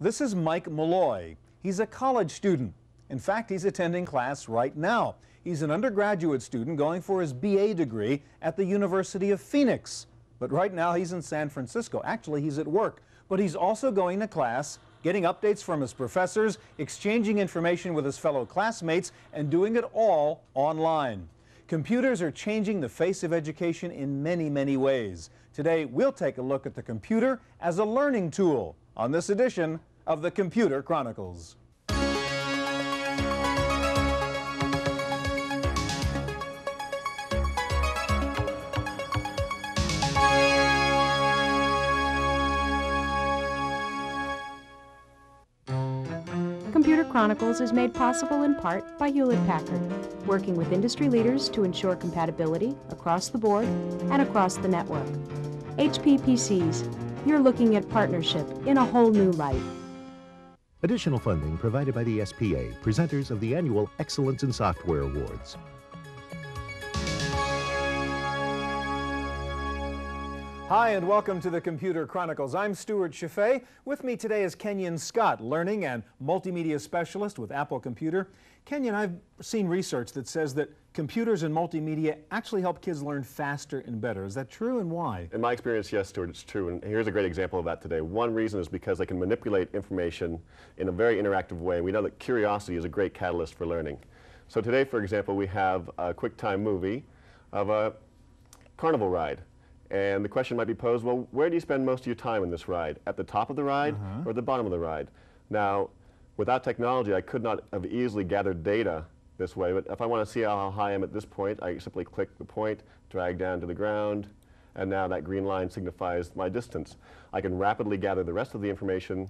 This is Mike Malloy. He's a college student. In fact, he's attending class right now. He's an undergraduate student going for his BA degree at the University of Phoenix. But right now he's in San Francisco. Actually, he's at work. But he's also going to class, getting updates from his professors, exchanging information with his fellow classmates, and doing it all online. Computers are changing the face of education in many, many ways. Today, we'll take a look at the computer as a learning tool on this edition of the Computer Chronicles. Computer Chronicles is made possible in part by Hewlett Packard, working with industry leaders to ensure compatibility across the board and across the network. HP PCs, you're looking at partnership in a whole new light. Additional funding provided by the SPA, presenters of the annual Excellence in Software Awards. Hi, and welcome to the Computer Chronicles. I'm Stewart Cheifet. With me today is Kenyon Scott, learning and multimedia specialist with Apple Computer. Kenyon, I've seen research that says that computers and multimedia actually help kids learn faster and better. Is that true, and why? In my experience, yes, Stewart, it's true. And here's a great example of that today. One reason is because they can manipulate information in a very interactive way. We know that curiosity is a great catalyst for learning. So today, for example, we have a QuickTime movie of a carnival ride. And the question might be posed, well, where do you spend most of your time in this ride? At the top of the ride uh -huh. or the bottom of the ride? Now, without technology, I could not have easily gathered data this way, but if I want to see how high I am at this point, I simply click the point, drag down to the ground, and now that green line signifies my distance. I can rapidly gather the rest of the information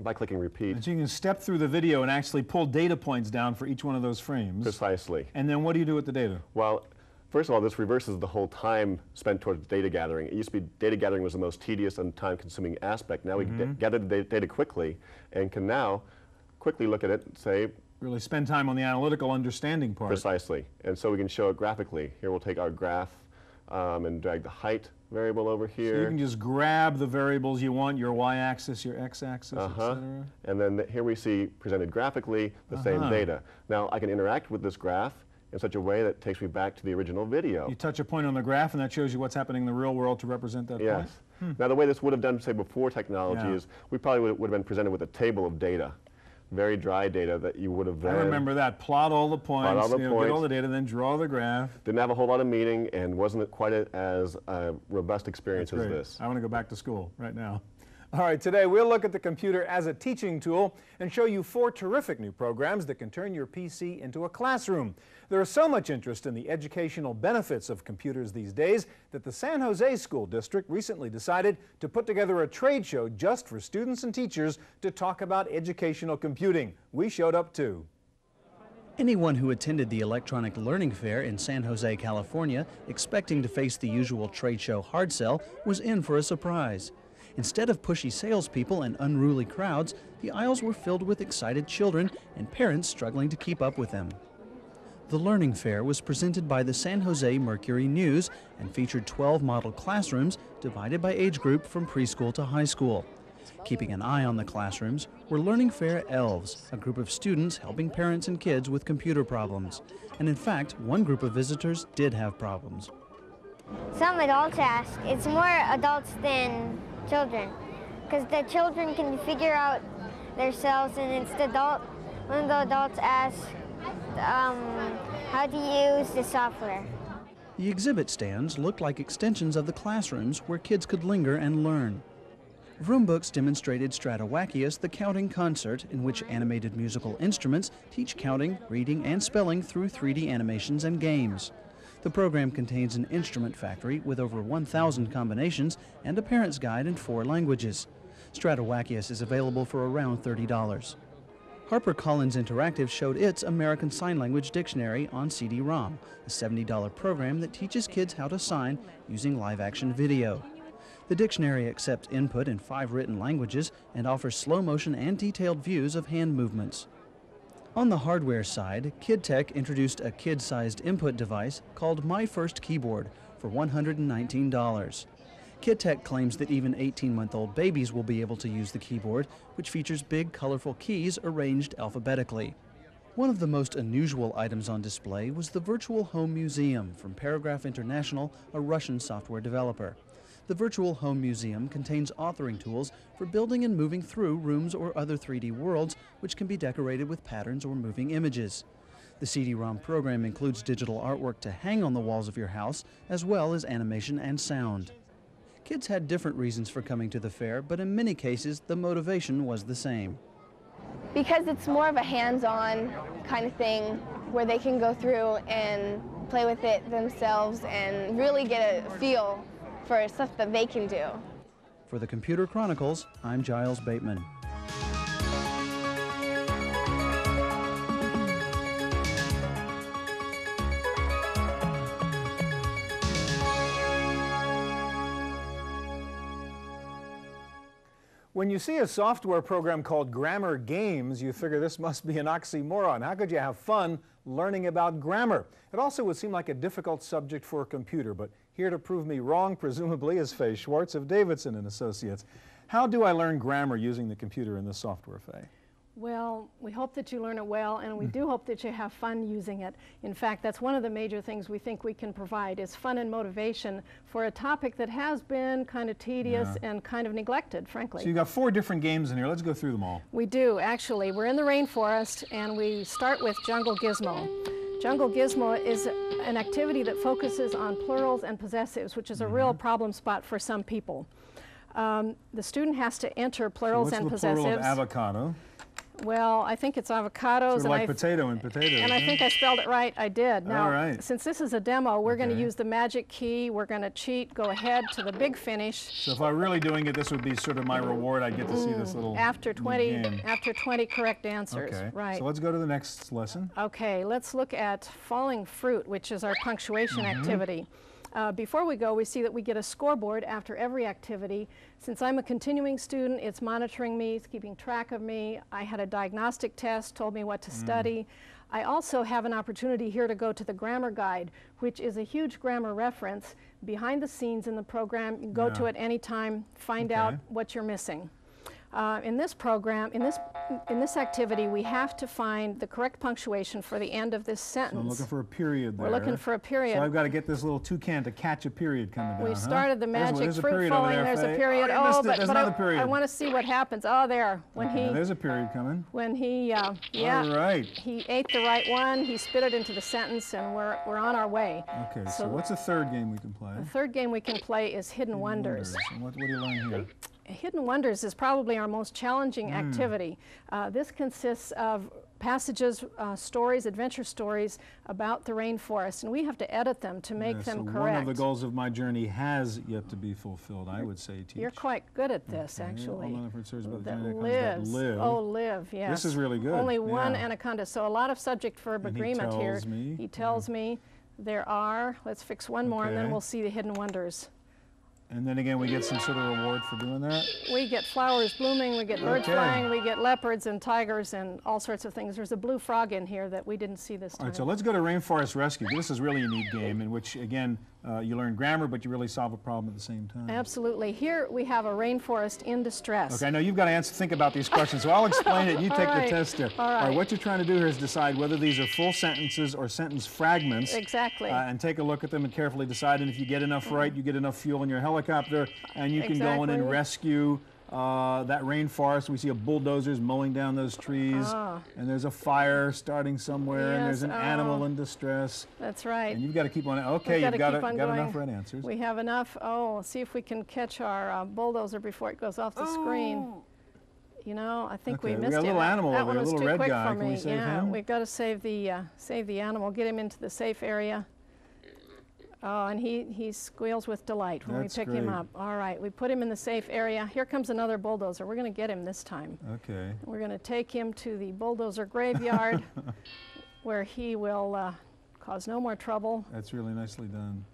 by clicking repeat. So you can step through the video and actually pull data points down for each one of those frames. Precisely. And then what do you do with the data? Well, First of all, this reverses the whole time spent towards data gathering. It used to be data gathering was the most tedious and time-consuming aspect. Now mm -hmm. we mm-hmm. gather the data quickly and can now quickly look at it and say, really spend time on the analytical understanding part. Precisely. And so we can show it graphically. Here we'll take our graph um, and drag the height variable over here. So you can just grab the variables you want, your y-axis, your x-axis, uh -huh. etc. And then the, here we see presented graphically the uh -huh. same data. Now I can interact with this graph in such a way that takes me back to the original video. You touch a point on the graph and that shows you what's happening in the real world to represent that yes. point? Hmm. Now the way this would have done, say, before technology yeah. is we probably would, would have been presented with a table of data very dry data that you would have then. I remember that. Plot all the points, all the you know, points, get all the data, then draw the graph. Didn't have a whole lot of meaning and wasn't quite a, as a robust experience as this. I want to go back to school right now. All right, today we'll look at the computer as a teaching tool and show you four terrific new programs that can turn your PC into a classroom. There is so much interest in the educational benefits of computers these days that the San Jose School District recently decided to put together a trade show just for students and teachers to talk about educational computing. We showed up too. Anyone who attended the Electronic Learning Fair in San Jose, California, expecting to face the usual trade show hard sell, was in for a surprise. Instead of pushy salespeople and unruly crowds, the aisles were filled with excited children and parents struggling to keep up with them. The Learning Fair was presented by the San Jose Mercury News and featured 12 model classrooms divided by age group from preschool to high school. Keeping an eye on the classrooms were Learning Fair Elves, a group of students helping parents and kids with computer problems. And in fact, one group of visitors did have problems. Some adults ask. It's more adults than children because the children can figure out themselves and it's the adult when the adults ask um, how to use the software. The exhibit stands looked like extensions of the classrooms where kids could linger and learn. Vroombooks demonstrated Stradiwackius, the counting concert, in which animated musical instruments teach counting, reading, and spelling through 3D animations and games. The program contains an instrument factory with over 1,000 combinations and a parent's guide in four languages. Stradiwackius is available for around $30. HarperCollins Interactive showed its American Sign Language Dictionary on CD-ROM, a $70 program that teaches kids how to sign using live-action video. The dictionary accepts input in five written languages and offers slow motion and detailed views of hand movements. On the hardware side, KidTech introduced a kid-sized input device called My First Keyboard for $119. KidTech claims that even 18 month old babies will be able to use the keyboard, which features big, colorful keys arranged alphabetically. One of the most unusual items on display was the Virtual Home Museum from Paragraph International, a Russian software developer. The Virtual Home Museum contains authoring tools for building and moving through rooms or other 3D worlds, which can be decorated with patterns or moving images. The CD-ROM program includes digital artwork to hang on the walls of your house, as well as animation and sound. Kids had different reasons for coming to the fair, but in many cases, the motivation was the same. Because it's more of a hands-on kind of thing where they can go through and play with it themselves and really get a feel for stuff that they can do. For the Computer Chronicles, I'm Giles Bateman. When you see a software program called Grammar Games, you figure this must be an oxymoron. How could you have fun learning about grammar? It also would seem like a difficult subject for a computer, but here to prove me wrong, presumably, is Faye Schwartz of Davidson and Associates. How do I learn grammar using the computer in the software, Faye? Well, we hope that you learn it well, and we hmm. do hope that you have fun using it. In fact, that's one of the major things we think we can provide is fun and motivation for a topic that has been kind of tedious Yeah. and kind of neglected, frankly. So you've got four different games in here. Let's go through them all. We do, actually. We're in the rainforest, and we start with Jungle Gizmo. Jungle Gizmo is an activity that focuses on plurals and possessives, which is a real problem spot for some people. Um, the student has to enter So plurals what's and the possessives. plural of avocado? Well, I think it's avocados. Sort of and like I- potato and potato. And I think? I spelled it right. I did. Now, All right. since this is a demo, we're going to use the magic key. We're going to cheat, go ahead to the big finish. So if I'm really doing it, this would be sort of my reward. I'd get to see this little Mm, After 20, game. after 20 correct answers. Okay. Right. So let's go to the next lesson. Okay, let's look at falling fruit, which is our punctuation Mm-hmm. activity. Uh, before we go, we see that we get a scoreboard after every activity. Since I'm a continuing student, it's monitoring me, it's keeping track of me. I had a diagnostic test, told me what Mm. to study. I also have an opportunity here to go to the grammar guide, which is a huge grammar reference behind the scenes in the program. You can go to Yeah. it anytime, find out what you're missing. Uh, in this program, in this, in this activity, we have to find the correct punctuation for the end of this So sentence. I'm looking for a period there. We're looking for a period. So I've got to get this little toucan to catch a period coming down. we started the magic there's fruit falling. there, there's Faye. a period. Oh, missed but, There's but I, another period. I want to see what happens. Oh, there. When Okay, he, there's a period coming. when he, uh, yeah, All right. he ate the right one. He spit it into the sentence, and we're we're on our way. Okay, so, So- what's the third game we can play? The third game we can play is Hidden Wonders. And what, what do you learn here? Hidden Wonders is probably our most challenging Hmm. activity. Uh, this consists of passages, uh, stories, adventure stories about the rainforest, and we have to edit them to make Yeah, them so correct. one of the goals of my journey has yet to be fulfilled, I would say, teach. You're quite good at this, Okay, actually. all about that that lives. that live. Oh, live, yes. This is really good, Only one yeah. anaconda, so a lot of subject verb And he agreement here. tells me, He tells me there are, let's fix one more and then we'll see the hidden wonders. And then again, we get some sort of reward for doing that. We get flowers blooming, we get birds Okay. flying, we get leopards and tigers and all sorts of things. There's a blue frog in here that we didn't see this All time. right, so let's go to Rainforest Rescue. This is really a neat game in which, again, uh, you learn grammar, but you really solve a problem at the same time. Absolutely. Here we have a rainforest in distress. Okay, I know you've got to answer, think about these questions, so I'll explain it. You take right, the test here. all right. what you're trying to do here is decide whether these are full sentences or sentence fragments. Exactly. Uh, and take a look at them and carefully decide. And if you get enough right, you get enough fuel in your helicopter, and you can go in and rescue uh, that rainforest. We see a bulldozers mowing down those trees, and there's a fire starting somewhere, and there's. Yes, an animal oh. in distress. That's right. And you've got to keep on. Okay, We've you've got, gotta keep a- on got going. enough right answers. We have enough. Oh, see if we can catch our uh, bulldozer before it goes off the screen. You know, I think Okay, we we missed got a it. little That- animal that over one there, a was little too red quick guy. for Can we me. save yeah, him? we've got to save the uh, save the animal. Get him into the safe area. Oh, and he, he squeals with delight when That's we pick him up. All right, we put him in the safe area. Here comes another bulldozer. We're going to get him this time. Okay. We're going to take him to the bulldozer graveyard where he will uh, cause no more trouble. That's really nicely done.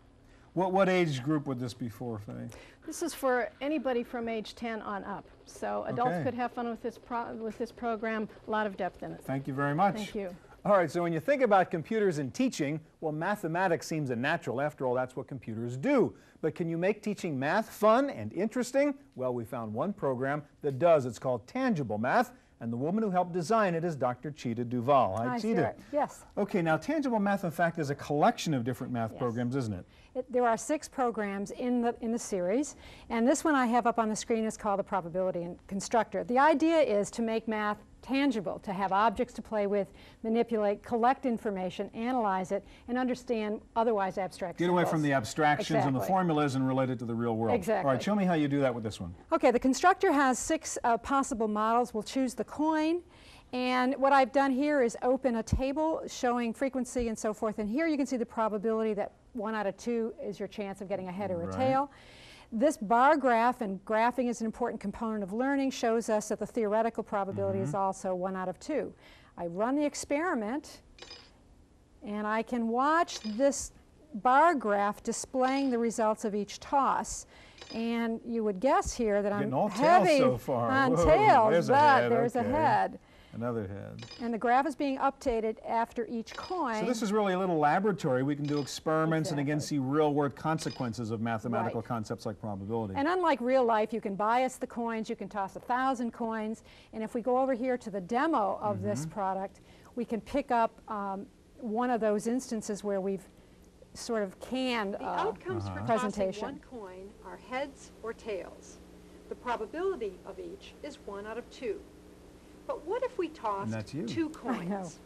What what age group would this be for, Faye? This is for anybody from age 10 on up. So adults Okay. could have fun with this, pro- with this program. A lot of depth in it. Thank you very much. Thank you. All right, so when you think about computers and teaching, well, mathematics seems a natural. After all, that's what computers do. But can you make teaching math fun and interesting? Well, we found one program that does. It's called Tangible Math, and the woman who helped design it is Dr. Cheetah Duval. Hi, Hi, Cheetah. Yes. Okay, now Tangible Math, in fact, is a collection of different math Yes. programs, isn't it? It, there are six programs in the, in the series, and this one I have up on the screen is called the Probability and Constructor. The idea is to make math tangible, to have objects to play with, manipulate, collect information, analyze it, and understand otherwise abstract Get away from the abstractions and the formulas and relate it to the real world. All Exactly. right, show me how you do that with this one. Okay, the constructor has six uh, possible models. We'll choose the coin. And what I've done here is open a table showing frequency and so forth. And here you can see the probability that one out of two is your chance of getting a head or a Right. tail. This bar graph, and graphing is an important component of learning, shows us that the theoretical probability is mm-hmm. also one out of two. I run the experiment, and I can watch this bar graph displaying the results of each toss. And you would guess here that I'm heavy so far. on Whoa, tails, there's a but head, there's okay. a head. Another head. And the graph is being updated after each coin. So this is really a little laboratory. We can do experiments and again see real-world consequences of mathematical Right. concepts like probability. And unlike real life, you can bias the coins, you can toss a thousand coins, and if we go over here to the demo of this Mm-hmm. product, we can pick up um, one of those instances where we've sort of canned The uh, outcomes for tossing presentation. one coin are heads or tails. The probability of each is one out of two. But what if we tossed that's you. two I know. coins?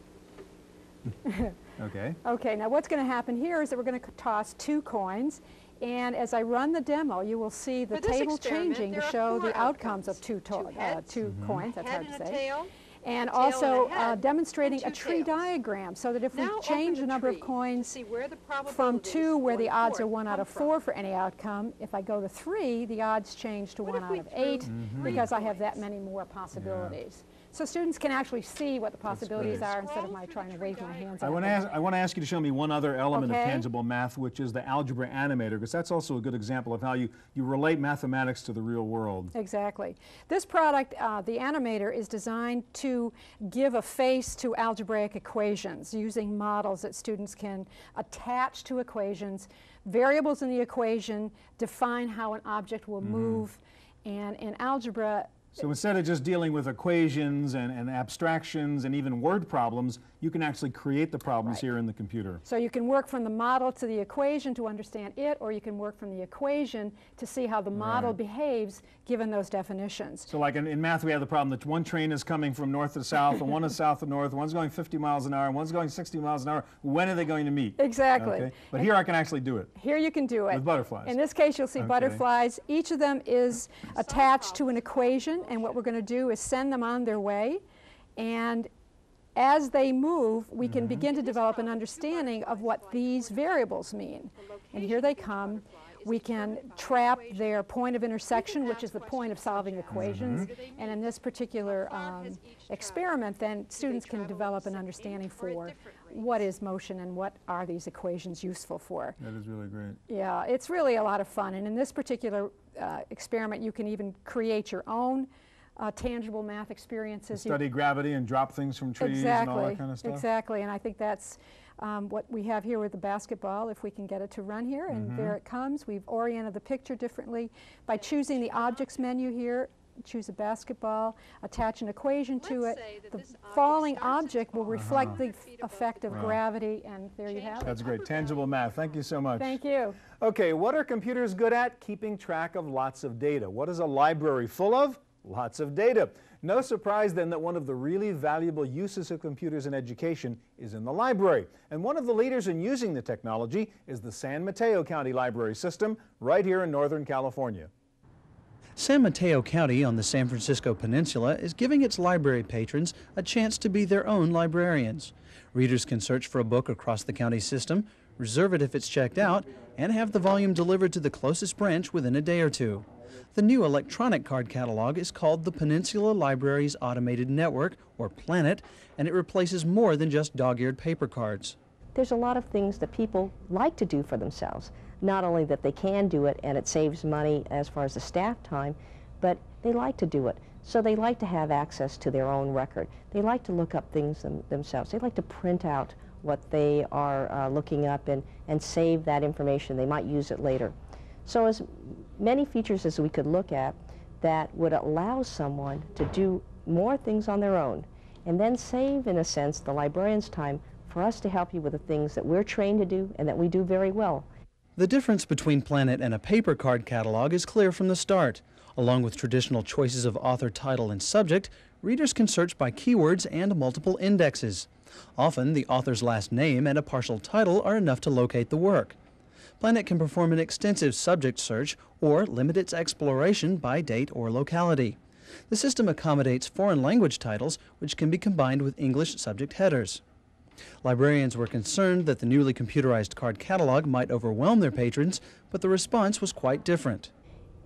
Okay. Okay, now what's going to happen here is that we're going to toss two coins, and as I run the demo, you will see the table changing to show the outcomes of outcomes. two, to- Two uh, heads, 2 coins, that's Head hard to and a say. tail. And a tail and a also uh, demonstrating a and two tree tails. diagram, so that if we Now open change the the number of coins see where the from two, where the odds are one out come of from. four for any outcome, if I go to three, the odds change to What one out of threw eight, Mhm. because I have that many more possibilities. So students can actually see what the possibilities are instead of my trying to tree wave my hands I at want to them. ask, I want to ask you to show me one other element Okay. of tangible math, which is the algebra animator, because that's also a good example of how you, you relate mathematics to the real world. Exactly. This product, uh, the animator, is designed to give a face to algebraic equations using models that students can attach to equations. Variables in the equation define how an object will move, and in algebra, So instead of just dealing with equations and, and abstractions and even word problems, you can actually create the problems Right. here in the computer. so you can work from the model to the equation to understand it, or you can work from the equation to see how the model Right. behaves given those definitions. So like in, in math, we have the problem that one train is coming from north to south, and one is south to north, one's going 50 miles an hour, and one's going 60 miles an hour. When are they going to meet? Exactly. Okay? But And- here I can actually do it. Here you can do it. With butterflies. In this case, you'll see Okay. butterflies. Each of them is attached to an equation, and what we're going to do is send them on their way. And as they move, we Mm-hmm. can begin to develop an understanding of what these variables mean. And here they come. We can trap their point of intersection, which is the point of solving equations. Mm-hmm. And in this particular um, experiment, then students can develop an understanding for what is motion and what are these equations useful for. That is really great. Yeah, it's really a lot of fun. And in this particular uh, experiment, you can even create your own uh, tangible math experiences. You- Study gravity and drop things from trees exactly, and all that kind of stuff. Exactly, and I think that's um, what we have here with the basketball, if we can get it to run here, and Mm-hmm. there it comes. We've oriented the picture differently by choosing the objects menu here. Choose a basketball, attach an equation to Let's it. The falling object will reflect uh-huh. the 100 f- feet above effect of ground. gravity, and there you have the it. That's great. Tangible math. Thank you so much. Thank you. Okay, what are computers good at? Keeping track of lots of data. What is a library full of? Lots of data. No surprise then that one of the really valuable uses of computers in education is in the library. And one of the leaders in using the technology is the San Mateo County Library System right here in Northern California. San Mateo County on the San Francisco Peninsula is giving its library patrons a chance to be their own librarians. Readers can search for a book across the county system, reserve it if it's checked out, and have the volume delivered to the closest branch within a day or two. The new electronic card catalog is called the Peninsula Libraries Automated Network, or PLANET, and it replaces more than just dog-eared paper cards. There's a lot of things that people like to do for themselves. Not only that they can do it and it saves money as far as the staff time, but they like to do it. So they like to have access to their own record. They like to look up things them, themselves. They like to print out what they are uh, looking up and, and save that information. They might use it later. So as many features as we could look at that would allow someone to do more things on their own and then save, in a sense, the librarian's time for us to help you with the things that we're trained to do and that we do very well. The difference between Planet and a paper card catalog is clear from the start. Along with traditional choices of author, title, and subject, readers can search by keywords and multiple indexes. Often, the author's last name and a partial title are enough to locate the work. Planet can perform an extensive subject search or limit its exploration by date or locality. The system accommodates foreign language titles, which can be combined with English subject headers. Librarians were concerned that the newly computerized card catalog might overwhelm their patrons, but the response was quite different.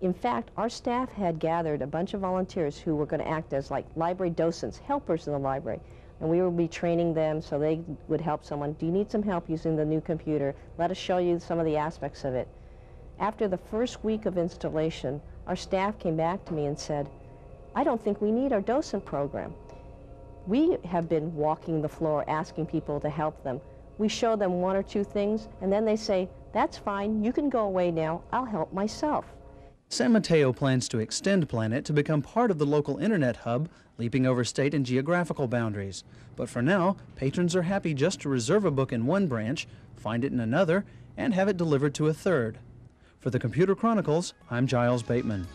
In fact, our staff had gathered a bunch of volunteers who were going to act as like library docents, helpers in the library. And we would be training them so they would help someone. Do you need some help using the new computer? Let us show you some of the aspects of it. After the first week of installation, our staff came back to me and said, I don't think we need our docent program. We have been walking the floor asking people to help them. We show them one or two things, and then they say, that's fine, you can go away now, I'll help myself. San Mateo plans to extend Planet to become part of the local internet hub, leaping over state and geographical boundaries. But for now, patrons are happy just to reserve a book in one branch, find it in another, and have it delivered to a third. For the Computer Chronicles, I'm Giles Bateman.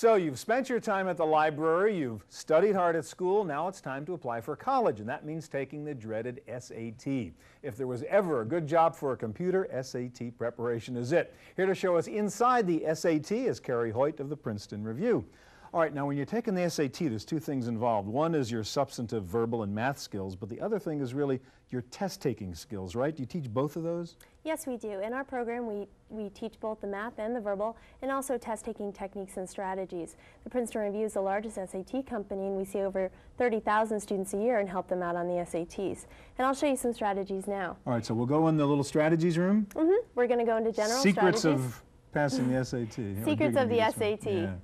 So you've spent your time at the library, you've studied hard at school, now it's time to apply for college, and that means taking the dreaded SAT. If there was ever a good job for a computer, SAT preparation is it. Here to show us inside the SAT is Carrie Hoyt of the Princeton Review. All right, now when you're taking the SAT, there's two things involved. One is your substantive verbal and math skills, but the other thing is really your test-taking skills, right? Do you teach both of those? Yes, we do. In our program, we, we teach both the math and the verbal, and also test-taking techniques and strategies. The Princeton Review is the largest SAT company, and we see over 30,000 students a year and help them out on the SATs. And I'll show you some strategies now. All right, so we'll go in the little strategies room. Mm-hmm. We're going to go into general Secrets strategies. of passing the SAT. Secrets of the SAT.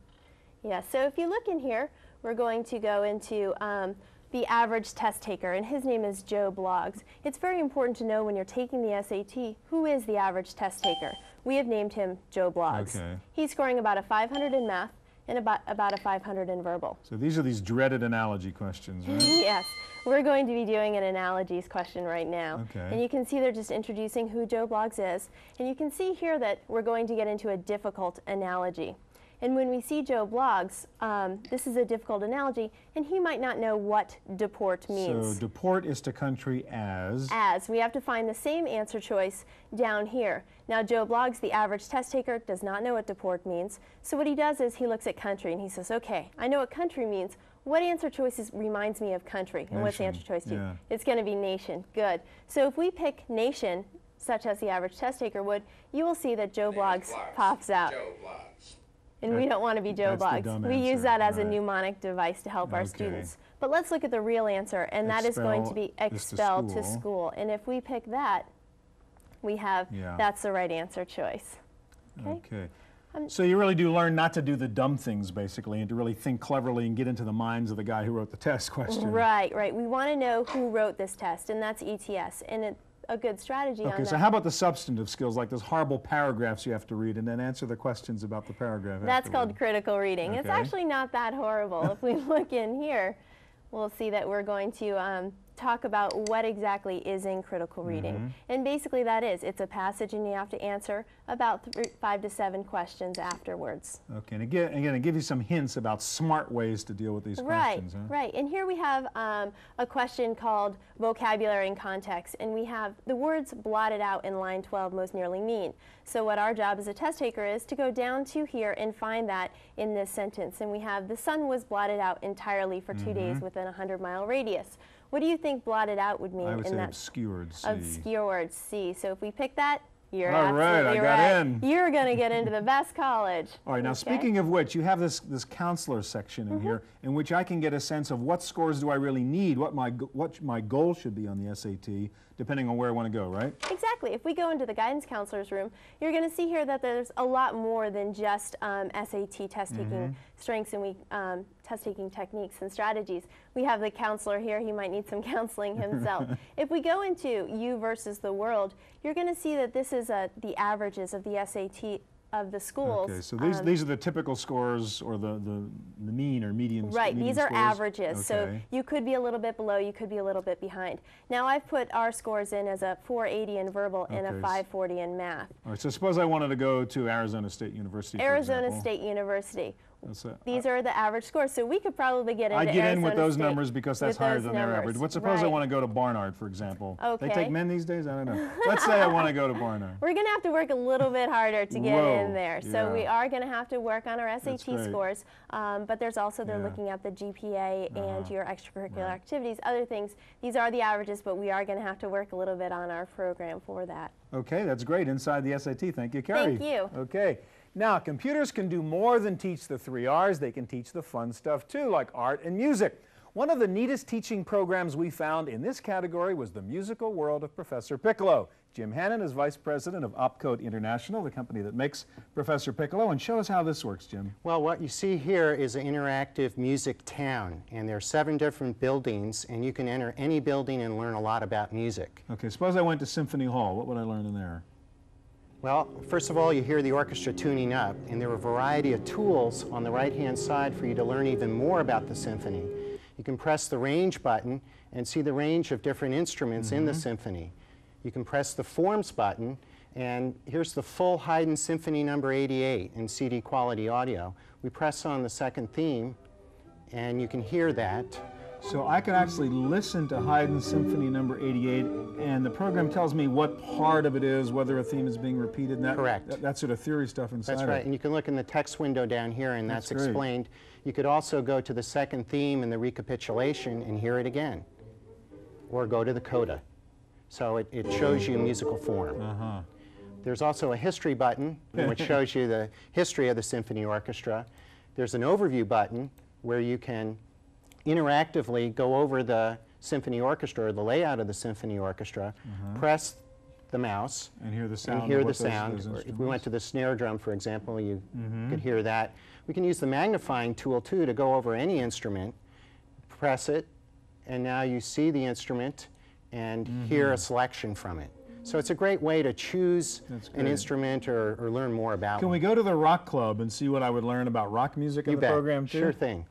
Yeah. So if you look in here, we're going to go into um, the average test taker, and his name is Joe Bloggs. It's very important to know when you're taking the SAT, who is the average test taker? We have named him Joe Bloggs. Okay. He's scoring about a 500 in math and about, about a 500 in verbal. So these are these dreaded analogy questions, right? yes. We're going to be doing an analogies question right now. Okay. And you can see they're just introducing who Joe Bloggs is. And you can see here that we're going to get into a difficult analogy. And when we see Joe Bloggs, um, this is a difficult analogy, and he might not know what deport means. So deport is to country as? As. We have to find the same answer choice down here. Now Joe Bloggs, the average test taker, does not know what deport means. So what he does is he looks at country and he says, okay, I know what country means. What answer choice reminds me of country? And what's the answer choice to? Yeah. It's going to be nation. Good. So if we pick nation, such as the average test taker would, you will see that Joe Bloggs pops out. Joe Bloggs. And we don't want to be Joe That's the Bloggs. dumb We use answer, that as a right. mnemonic device to help our Okay. students. But let's look at the real answer, and that is going to be Expel is to expelled to school. school. And if we pick that, we have Yeah. that's the right answer choice. Okay? Okay. Um, So you really do learn not to do the dumb things, basically, and to really think cleverly and get into the minds of the guy who wrote the test question. Right, right. We want to know who wrote this test, and that's ETS. And it, a good strategy on Okay, so how about the substantive skills, like those horrible paragraphs you have to read and then answer the questions about the paragraph That's afterward? called critical reading. It's actually not that horrible. if we look in here, we'll see that we're going to um, talk about what exactly is in critical reading. Mm-hmm. And basically that is, it's a passage and you have to answer about three, five to seven questions afterwards. Okay, and again, again, it gives you some hints about smart ways to deal with these Right, questions, huh? right. And here we have um, a question called vocabulary and context, and we have the words blotted out in line 12 most nearly mean. So what our job as a test taker is to go down to here and find that in this sentence. And we have the sun was blotted out entirely for 2 days within a 100 mile radius. What do you think blotted out would mean Mm-hmm. I would in say that obscured, C. obscured C? So if we pick that, You're All right, I got right. in. You're going to get into the best college. All right, now Okay? speaking of which, you have this, this counselor section in here in which I can get a sense of what scores do I really need, what my, what my goal should be on the SAT, depending on where I want to go, right? Exactly. If we go into the guidance counselor's room, you're going to see here that there's a lot more than just um, SAT test taking Mm-hmm. strengths and we um, test taking techniques and strategies. We have the counselor here. He might need some counseling himself. if we go into you versus the world, you're going to see that this is uh, the averages of the SAT of the schools. Okay, so these, Um, these are the typical scores or the, the, the mean or median Right, median these are scores? averages. So you could be a little bit below, you could be a little bit behind. Now I've put our scores in as a 480 in verbal and a 540 in math. All right, so suppose I wanted to go to Arizona State University, Arizona. State University. These are the average scores, so we could probably get into I get in with those State numbers because that's higher than their average. But suppose I want to go to Barnard, for example. Okay. They take men these days? I don't know. Let's say I want to go to Barnard. We're going to have to work a little bit harder to get Whoa, in there. So yeah. we are going to have to work on our SAT scores, um, but there's also, they're Yeah. looking at the GPA and Uh-huh. your extracurricular activities, other things. These are the averages, but we are going to have to work a little bit on our program for that. Okay, that's great. Inside the SAT. Thank you, Carrie. Thank you. Okay. Now, computers can do more than teach the three R's. They can teach the fun stuff too, like art and music. One of the neatest teaching programs we found in this category was the musical world of Professor Piccolo. Jim Hannon is vice president of Opcode International, the company that makes Professor Piccolo. And show us how this works, Jim. Well, what you see here is an interactive music town, and there are seven different buildings, and you can enter any building and learn a lot about music. Okay, suppose I went to Symphony Hall. What would I learn in there? Well, first of all, you hear the orchestra tuning up, and there are a variety of tools on the right-hand side for you to learn even more about the symphony. You can press the range button and see the range of different instruments in the mm-hmm. symphony. You can press the forms button, and here's the full Haydn Symphony number 88 in CD quality audio. We press on the second theme, and you can hear that. So I could actually listen to Haydn Symphony Number 88, and the program tells me what part of it is, whether a theme is being repeated. And that, Correct. That, that sort of theory stuff inside That's it. right, and you can look in the text window down here, and that's, That's explained. You could also go to the second theme and the recapitulation and hear it again, or go to the coda. So it, it shows you musical form. Uh-huh. There's also a history button, which shows you the history of the symphony orchestra. There's an overview button where you can interactively go over the symphony orchestra or the layout of the symphony orchestra, press the mouse, And hear the sound and hear the sound. those Or if we went to the snare drum, for example, you Mhm. could hear that. We can use the magnifying tool too to go over any instrument, press it, and now you see the instrument and hear a selection from it. So it's a great way to choose an instrument or, or learn more about it. Can one. we go to the rock club and see what I would learn about rock music in You the bet. program too? Sure thing.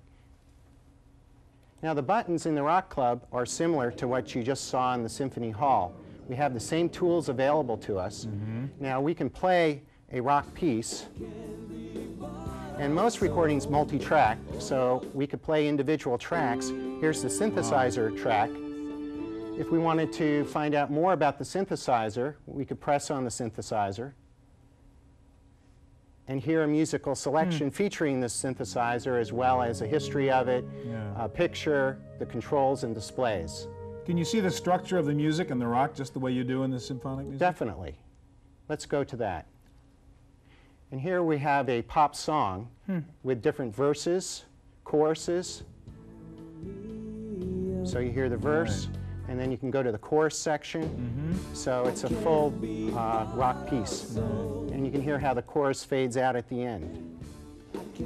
Now the buttons in the Rock Club are similar to what you just saw in the Symphony Hall. We have the same tools available to us. Mm-hmm. Now we can play a rock piece, and most recordings multi-track, so we could play individual tracks. Here's the synthesizer track. If we wanted to find out more about the synthesizer, we could press on the synthesizer and hear a musical selection featuring this synthesizer as well as a history of it, Yeah. a picture, the controls and displays. Can you see the structure of the music in the rock just the way you do in the symphonic music? Definitely. Let's go to that. And here we have a pop song Hmm. with different verses, choruses. So you hear the verse, and then you can go to the chorus section. Mm-hmm. So it's a full uh, rock piece. And you can hear how the chorus fades out at the end.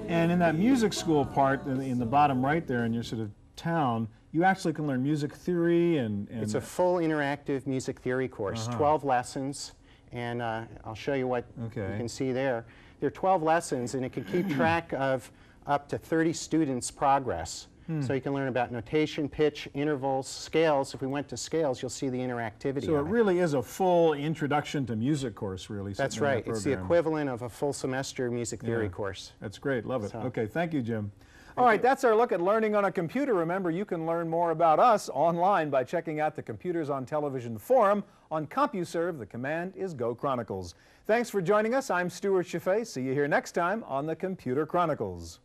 And in that music school part, in, in the bottom right there in your sort of town, you actually can learn music theory and, and It's a full interactive music theory course, Uh-huh. 12 lessons, and uh, I'll show you what Okay. you can see there. There are 12 lessons, and it can keep track of up to 30 students' progress. Hmm. So you can learn about notation, pitch, intervals, scales. If we went to scales, you'll see the interactivity so it it. really is a full introduction to music course, really. That's that right. It's the equivalent of a full semester music theory Yeah. course. That's great. Love it. So- Okay, thank you, Jim. All right, that's our look at learning on a computer. Remember, you can learn more about us online by checking out the Computers on Television forum on CompuServe. The command is Go Chronicles. Thanks for joining us. I'm Stewart Cheifet. See you here next time on the Computer Chronicles.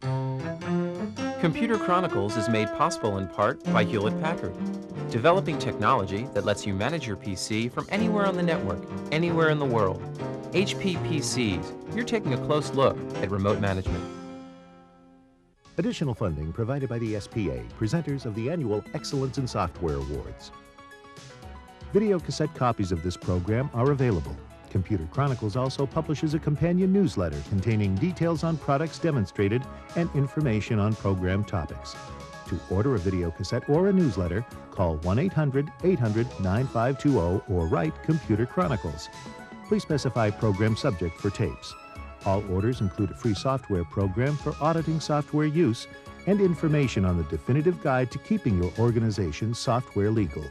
Computer Chronicles is made possible in part by Hewlett Packard, developing technology that lets you manage your PC from anywhere on the network, anywhere in the world. HP PCs, you're taking a close look at remote management. Additional funding provided by the SPA, presenters of the annual Excellence in Software Awards. Video cassette copies of this program are available. Computer Chronicles also publishes a companion newsletter containing details on products demonstrated and information on program topics. To order a video cassette or a newsletter, call 1 800 800 9520 or write Computer Chronicles. Please specify program subject for tapes. All orders include a free software program for auditing software use and information on the definitive guide to keeping your organization's software legal.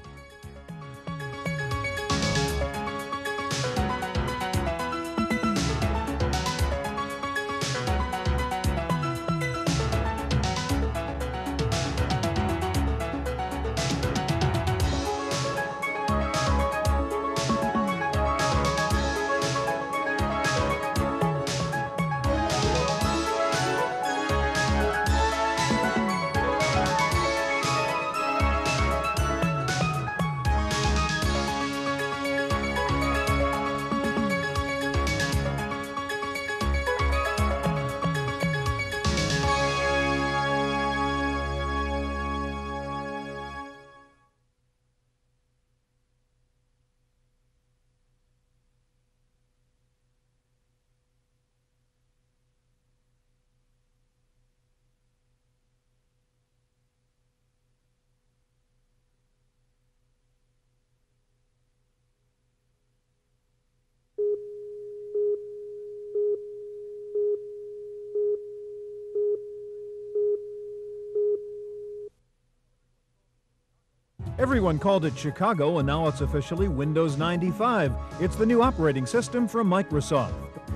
Everyone called it Chicago, and now it's officially Windows 95. It's the new operating system from Microsoft.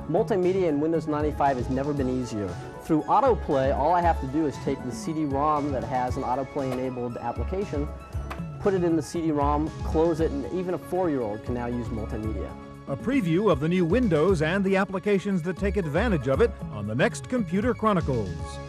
Multimedia in Windows 95 has never been easier. Through autoplay, all I have to do is take the CD-ROM that has an autoplay enabled application, put it in the CD-ROM, close it, and even a four-year-old can now use multimedia. A preview of the new Windows and the applications that take advantage of it on the next Computer Chronicles.